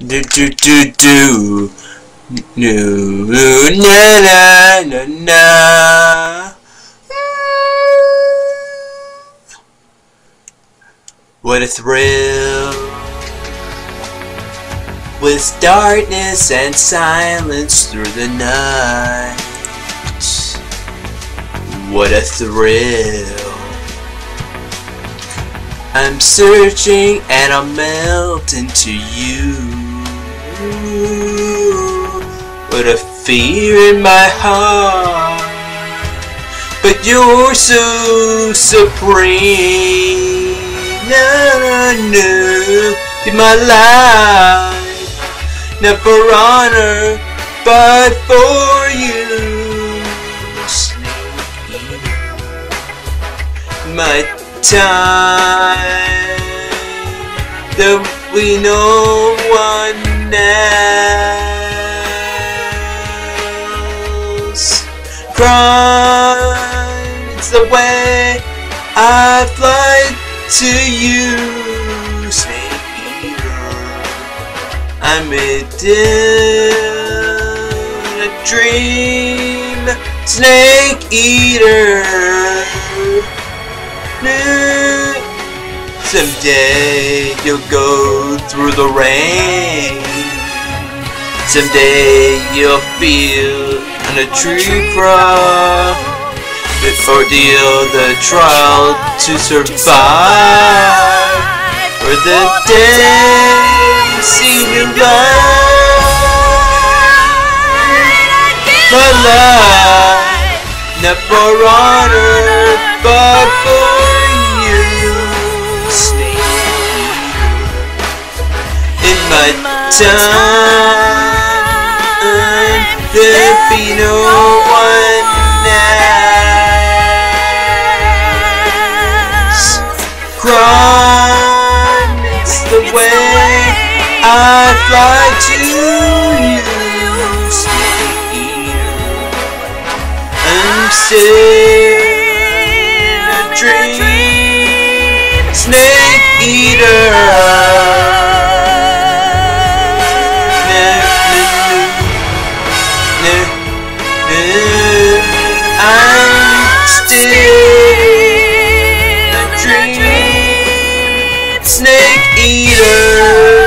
Do do do do. No, na na na na. What a thrill. With darkness and silence through the night. What a thrill. I'm searching and I'll melt into you. What a fear in my heart. But you're so supreme. No, no, no. In my life. Not for honor, but for you. My time that we know one else. It's the way I fly to you. I'm a a dream, Snake Eater. Someday you'll go through the rain. Someday you'll feel on a tree frog. But ordeal the trial to survive. For the day see new life. My life, not for honor, but for you. In my time, there be no one else. Crime, it's the way I fly to you. I'm still a dream, snake eater. eater.